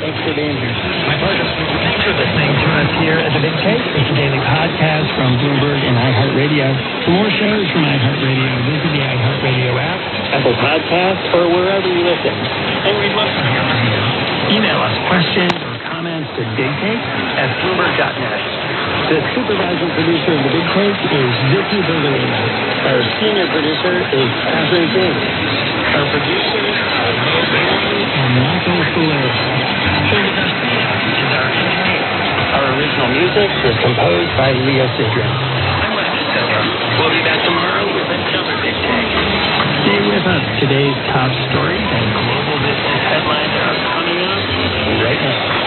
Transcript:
for being here. My pleasure. Thanks for listening to us here at the Big Take. It's a daily podcast from Bloomberg and iHeartRadio. For more shows from iHeartRadio, visit the iHeartRadio app, Apple Podcasts, or wherever you listen. and we'd love to hear from you. Email us questions or comments to bigtake at bloomberg.net. The supervising producer of the Big Take is Vicky Berlin. Our senior producer is Catherine King. Our producers are Mo And Michael Fuller. Original music was composed by Leo Sidran. We'll be back tomorrow with another big day. Stay with us. Today's top stories and global business headlines are coming up right now.